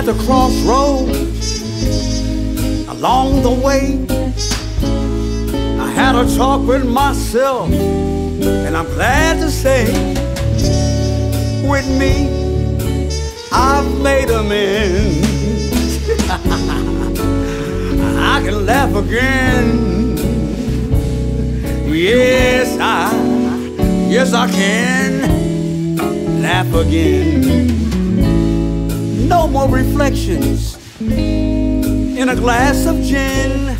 at the crossroads along the way. I had a talk with myself, and I'm glad to say, with me, I've made amends. I can laugh again. Yes, I, yes, I can laugh again. No more reflections in a glass of gin.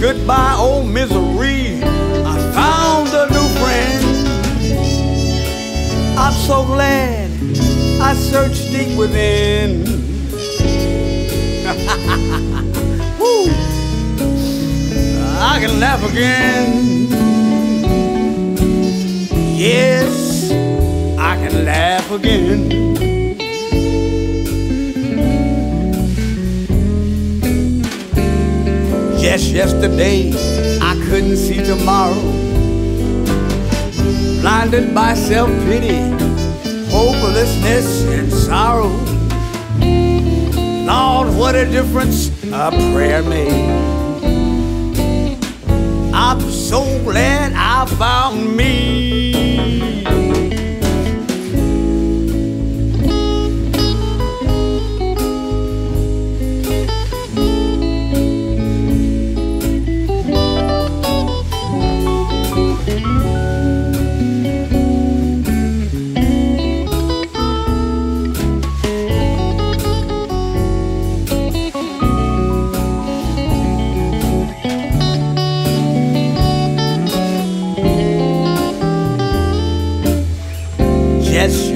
Goodbye, old misery. I found a new friend. I'm so glad I searched deep within. Woo. I can laugh again. Yes, I can laugh again. Just yesterday, I couldn't see tomorrow. Blinded by self pity, hopelessness, and sorrow. Lord, what a difference a prayer made. I'm so glad I found me.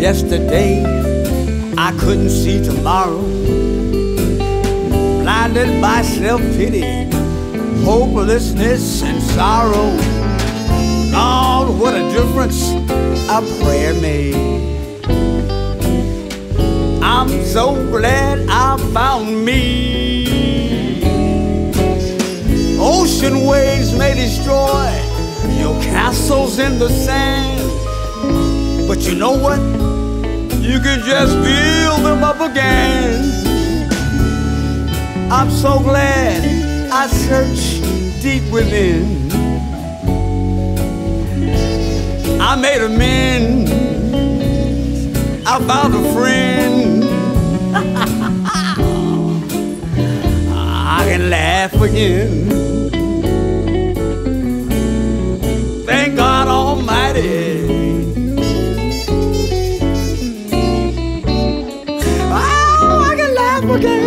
Yesterday, I couldn't see tomorrow. Blinded by self pity, hopelessness, and sorrow. Lord, what a difference a prayer made. I'm so glad I found me. Ocean waves may destroy your castles in the sand. But you know what? You can just build them up again. I'm so glad I searched deep within. I made amends. I found a friend. I can laugh again. Oh,